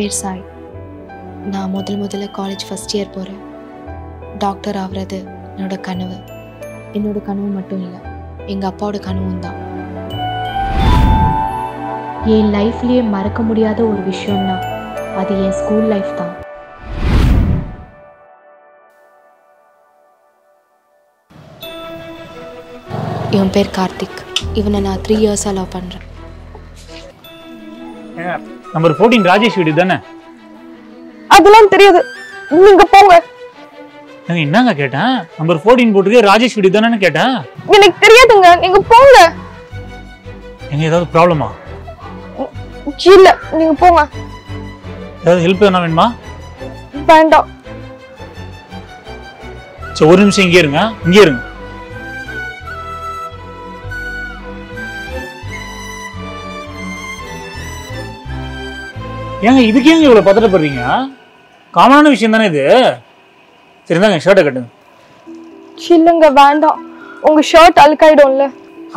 பேர் சாய். நான் முதல் முதல்ல காலேஜ் ஃபஸ்ட் இயர் போகிறேன் டாக்டர் ஆகிறது என்னோட கனவு. என்னோட கனவு மட்டும் இல்லை எங்கள் அப்பாவோட கனவும் தான். என் லைஃப்லேயே மறக்க முடியாத ஒரு விஷயம்னா அது என் ஸ்கூல் லைஃப் தான். இவன் பேர் கார்த்திக். இவனை நான் த்ரீ இயர்ஸாக லவ் பண்ணுறேன் நம்பர் ஃபோர்டீன் ராஜேஷ் வீடு தானே? அதெல்லாம் தெரியாது. நீங்க போங்க. நாங்கள் என்னங்க கேட்டேன்? நம்பர் ஃபோர்டீன் போட்டுக்கு ராஜேஷ் வீடு தானேன்னு கேட்டேன். எனக்கு தெரியாதுங்க. நீங்க போங்க. எங்க ஏதாவது ப்ராப்ளமா இல்ல நீங்க போங்க. ஏதாவது ஹெல்ப் எதனா வேணுமா? வேண்டாம். சரி ஒரு நிமிஷம் இங்கே இருங்க. இங்கே இருங்க. ஏங்க இதுக்கு ஏங்க இவ்வளோ பதட்டப்படுறீங்க? காமனான விஷயம் தானே இது? சரி இந்தாங்க ஷர்ட்டை கட்டுங்க. இல்லைங்க வேண்டாம். உங்க ஷர்ட் அழுக்காயிடும்ல.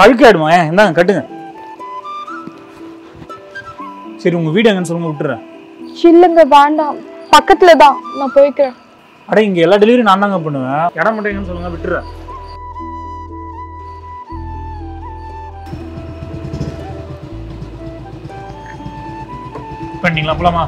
அழுக்காயிடுமா? ஏன் இந்தாங்க கட்டுங்க. சரி உங்க வீடு எங்கன்னு சொல்லுங்க விட்டுறேன். இல்லைங்க வேண்டாம். பக்கத்துல தான் நான் போய்க்கிறேன். அட இங்க எல்லா டெலிவரி நான் தாங்க பண்ணுவேன். இடம் மட்டும் எங்கன்னு சொல்லுங்க விட்டுறேன். பண்ணீங்களா போலாமா?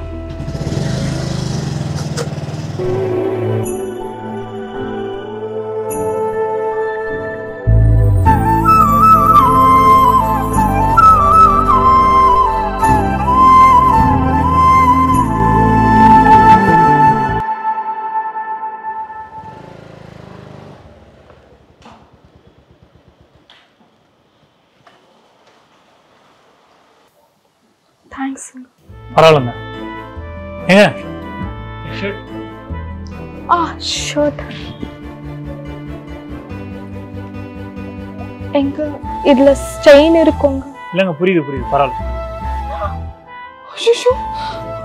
தேங்க்ஸ் பரவாயில்லைங்க. ஏங்க? ஆ ஷர்ட் எங்க இதுல ஸ்டெயின் இருக்குங்க. இல்லைங்க புரியுது புரியுது பரவாயில்ல.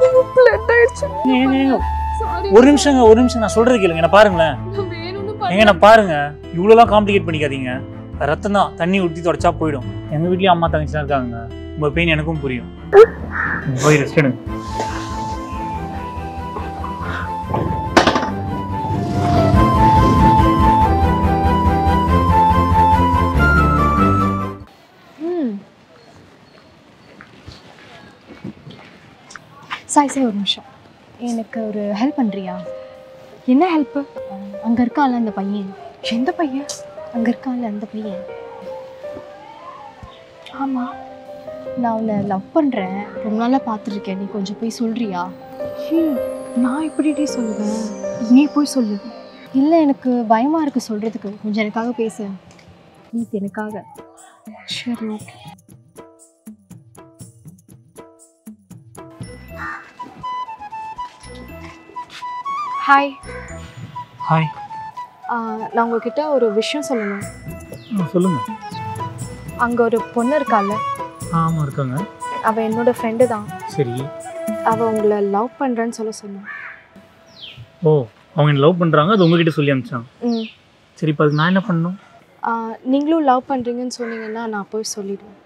ஐயோ பிளட் ஆயிடுச்சு. ஏங்க, ஏங்க, சாரி ஒரு நிமிஷங்க ஒரு நிமிஷம் நான் சொல்றது கேளுங்க என்ன பாருங்களேன். ஏங்க நான் பாருங்க. இவ்வளோலாம் காம்ப்ளிகேட் பண்ணிக்காதீங்க. ரத்தம் தான் தண்ணி ஊற்றி தொடச்சா போயிடும். எங்கள் வீட்லேயும் அம்மா தங்கச்சிலாம் இருக்காங்க. உங்க பெயின் எனக்கும் புரியும். போய் ரெஸ்ட் எடுங்க சாய் சாய் ஒரு நிமிஷம். எனக்கு ஒரு ஹெல்ப் பண்ணுறியா என்ன ஹெல்ப்பு அங்கே இருக்கான்ல அந்த பையன்? எந்த பையன்? அங்கே இருக்கான்ல அந்த பையன்? ஆமாம் நான் உன்னை லவ் பண்ணுறேன் ரொம்ப நாளாக பார்த்துருக்கேன். நீ கொஞ்சம் போய் சொல்கிறியா நான் இப்படி சொல்லுவேன்? நீ போய் சொல்லு. இல்லை எனக்கு பயமாக இருக்குது சொல்கிறதுக்கு கொஞ்சம் எனக்காக பேசு. ப்ளீஸ் எனக்காக. சரி ஓகே ஹாய் ஹாய் நான் உங்ககிட்ட ஒரு விஷயம் சொல்லணும். சொல்லுங்க. அங்கே ஒரு பொண்ணு இருக்கால ஆமா இருக்காங்க. அவள் என்னோட ஃப்ரெண்டு தான். சரி. அவள் உங்களை லவ் பண்ணுறேன்னு சொல்ல சொன்னான். ஓ அவங்க என்ன லவ் பண்றாங்க? அது உங்ககிட்ட சொல்லி அனுப்பிச்சாங்க ம். சரி இப்போ அதுக்கு நான் என்ன பண்ணணும்? நீங்களும் லவ் பண்ணுறீங்கன்னு சொன்னீங்கன்னா நான் போய் சொல்லிடுவேன்.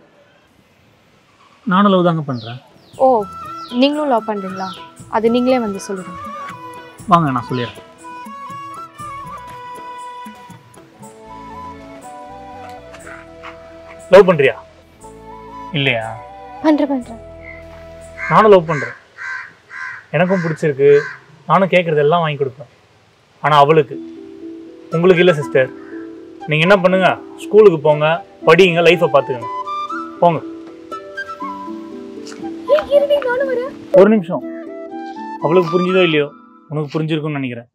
நானும் லவ் தாங்க பண்றேன். ஓ நீங்களும் லவ் பண்ணுறீங்களா அது நீங்களே வந்து சொல்லுங்கள் வாங்க நான் சொல்லிடுறேன். லவ் பண்றியா? இல்லையா? பண்ணுறேன் பண்ணுறேன் நானும் லவ் பண்றேன். எனக்கும் பிடிச்சிருக்கு. நானும் கேட்குறது எல்லாம் வாங்கி கொடுப்பேன். ஆனால் அவளுக்கு. உங்களுக்கு இல்லை சிஸ்டர் நீங்கள் என்ன பண்ணுங்க? ஸ்கூலுக்கு போங்க படிங்க லைஃப்பை பார்த்துக்கங்க போங்க. ஒரு நிமிஷம். அவளுக்கு புரிஞ்சுதோ இல்லையோ? உனக்கு புரிஞ்சிருக்கும்னு நினைக்கிறேன்.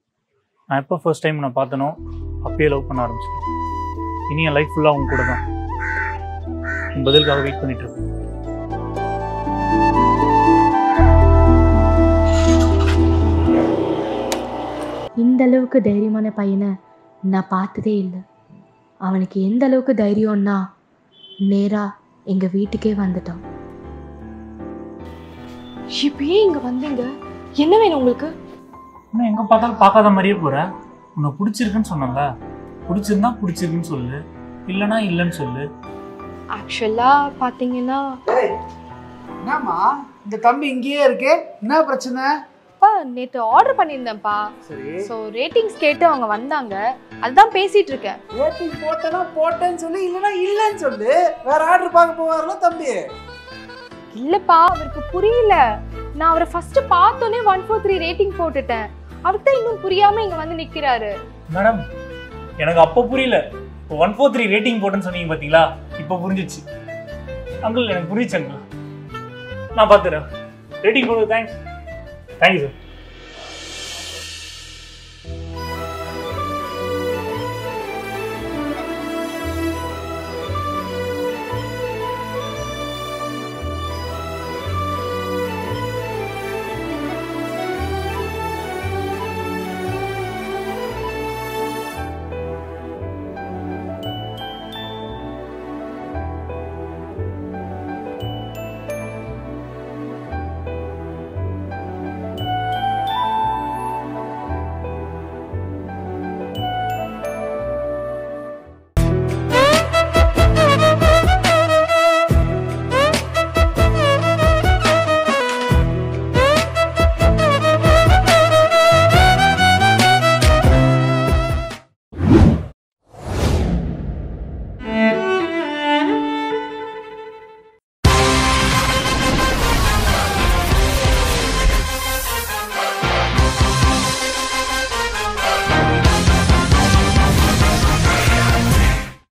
நான் எப்போ ஃபர்ஸ்ட் டைம் நான் பார்த்தனோ அப்பயே லவ் பண்ண ஆரம்பிச்சிட்டேன். இனி என் லைஃப் ஃபுல்லாக அவங்க கூட தான். பதிலுக்காக வெயிட் பண்ணிட்டு இருக்கேன் இந்த அளவுக்கு தைரியமான பையனை நான் பார்த்ததே இல்லை. அவனுக்கு எந்த அளவுக்கு தைரியம்னா நேராக எங்கள் வீட்டுக்கே வந்துட்டான். இப்போ ஏன் இங்கே வந்தீங்க? என்ன வேணும் உங்களுக்கு? இன்னும் எங்கே பார்த்தாலும் பார்க்காத மாதிரியே போகிற உன்னை பிடிச்சிருக்குன்னு சொன்னல பிடிச்சிருந்தா பிடிச்சிருக்குன்னு சொல்லு. இல்லைன்னா இல்லைன்னு சொல்லு. ஆக்சுவலாக பார்த்தீங்கன்னா என்னம்மா? இந்த தம்பி இங்கேயே இருக்கே. என்ன பிரச்சனை? அப்பா நேத்து ஆர்டர் பண்ணியிருந்தேன்ப்பா. சரி. ஸோ ரேட்டிங்ஸ் கேட்டு அவங்க வந்தாங்க. அதுதான் பேசிட்டு இருக்கேன் ரேட்டிங் போட்டேன்னா போட்டேன்னு சொல்லி இல்லைன்னா இல்லைன்னு சொல்லு. வேற ஆர்டர் பார்க்க போவார்ல தம்பி. இல்லப்பா அவருக்கு புரியல. நான் அவரை ஃபர்ஸ்ட் பார்த்தோன்னே ஒன் ஃபோர் த்ரீ ரேட்டிங் போட்டுட்டேன். அவருக்கு தான் இன்னும் புரியாம இங்க வந்து நிக்கிறாரு. மேடம் எனக்கு அப்போ புரியல. ஒன் ஃபோர் த்ரீ ரேட்டிங் போட்டேன்னு சொன்னீங்க பார்த்தீங்களா இப்போ புரிஞ்சிச்சு. அங்கிள் எனக்கு புரியுச்சு அங்கிள் நான் பார்த்துறேன் ரேட்டிங் போடுங்க தேங்க்ஸ் தேங்க்யூ சார்